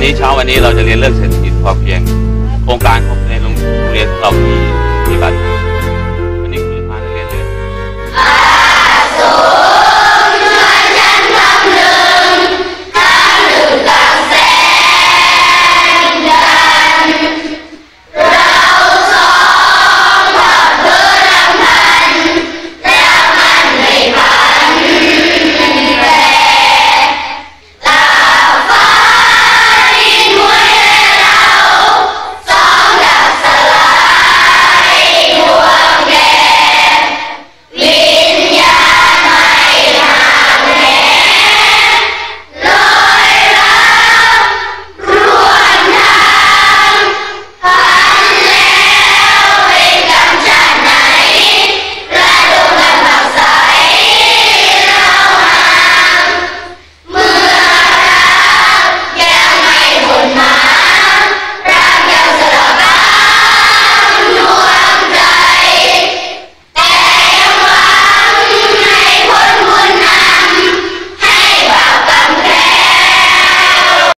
วันนี้เช้าวันนี้เราจะเรียนเรื่องเศรษฐกิจพอเพียง โครงการของในโรงเรียนเรามีปฏิบัติ